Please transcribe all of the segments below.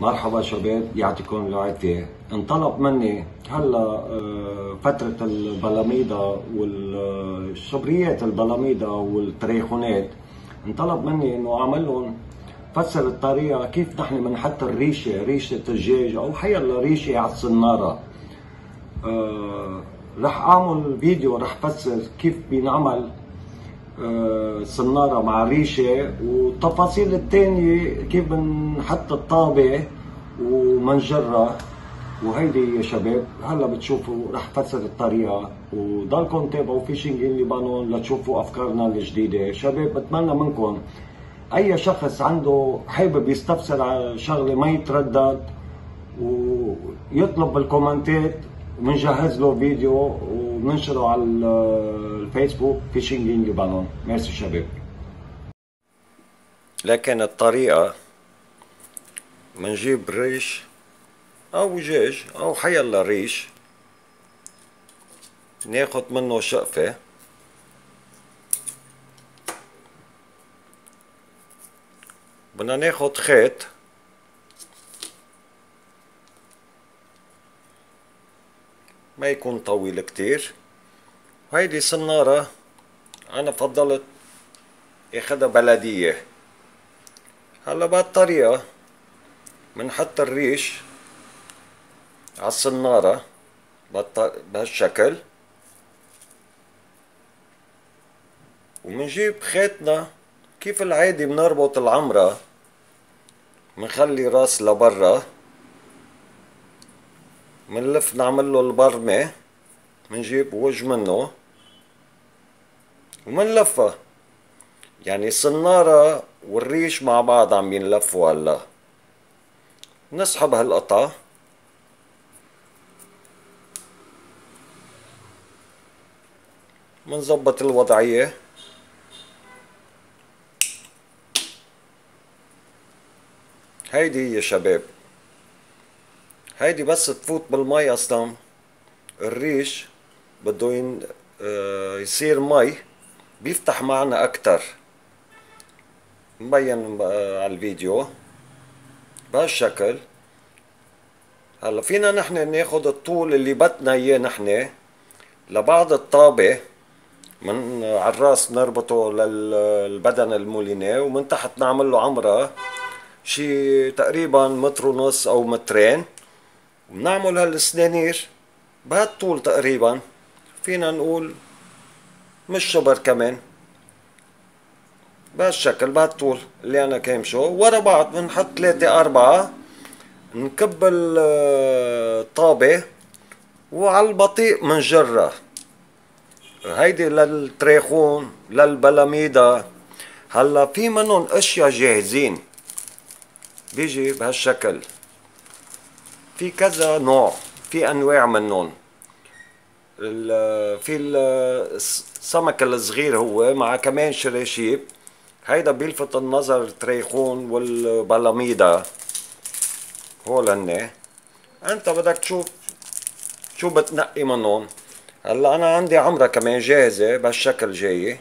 مرحبا شباب يعطيكم العافية. انطلب مني هلا آه، فترة البلاميدا والشبريات البلاميدا والتريخونات. انطلب مني إنه اعمل لهم فسر الطريقة كيف نحن بنحط الريشة ريشة الدجاج أو حيلا ريشة على الصنارة. آه، رح أعمل فيديو رح فسر كيف بينعمل. آه، صنارة مع ريشة. والتفاصيل الثانية كيف بنحط الطابة ومنجرة وهيدي يا شباب هلا بتشوفوا رح فسر الطريقة. وضلكم تابعوا Fishing in Lebanon لتشوفوا أفكارنا الجديدة. شباب بتمنى منكم أي شخص عنده حابب يستفسر على شغلة ما يتردد ويطلب بالكومنتات وبنجهز له فيديو وبننشره على الفيسبوك Fishing in Lebanon merci شباب. لكن الطريقة منجيب ريش أو دجاج أو حيلا ريش ناخد منه شقفة. بدنا ناخد خيط. ما يكون طويل كتير. وهيدي صنارة أنا فضلت اخدها بلدية. هلا بهالطريقة بنحط الريش على الصنارة بهالشكل. ومنجيب خيطنا كيف العادي بنربط العمرة منخلي راس لبرا. منلف نعمل له البرمة منجيب وجه منه. ومنلفها يعني الصنارة والريش مع بعض عم ينلفوا هلا. نسحب هالقطعة منظبط الوضعية. هيدي هي شباب. هيدي بس تفوت بالمي أصلا الريش بده ين... آه يصير مي بيفتح معنا أكتر. مبين آه على الفيديو. بهالشكل. هلا فينا نحن ناخد الطول اللي بدنا إياه نحن لبعض الطابة. من على الراس نربطه للبدن المولينيه ومن تحت نعمل له عمرة. شي تقريبا متر ونص أو مترين. وبنعمل هالسنانير بهالطول تقريبا. فينا نقول مش شبر كمان. بهالشكل بهالطول اللي أنا كامشو ورا بعض بنحط ثلاثة أربعة. نكب الطابة وعلى البطيء منجرها هيدي للتريخون للبلاميدا. هلأ في منهم أشياء جاهزين. بيجي بهالشكل. في كذا نوع في أنواع منهم في السمك الصغير هو مع كمان شراشيب. هيدا بيلفت النظر التريخون والبلاميدا. هول هن أنت بدك تشوف شو بتنقي منهم هلأ أنا عندي عمرة كمان جاهزة بهالشكل جاية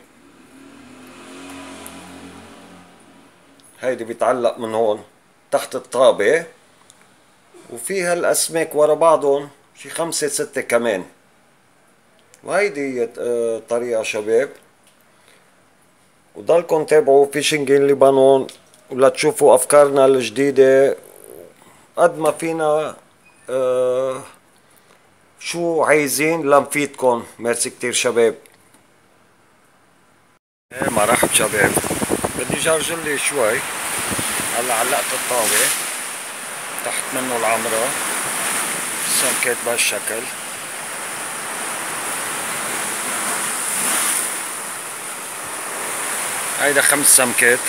هيدي بيتعلق من هون تحت الطابة. وفيها الأسماك ورا بعضهم شي خمسة ستة كمان. وهيدي هي طريقة شباب. وضلكم تابعوا Fishing in Lebanon ولا تشوفوا أفكارنا الجديدة. قد ما فينا آه شو عايزين لنفيدكم ميرسي كتير شباب. إيه مرحب شباب. بدي جرجل لي شوي. هلا علقت الطاوة تحت منه العمرة. سمكت بهالشكل هيدا خمس سمكات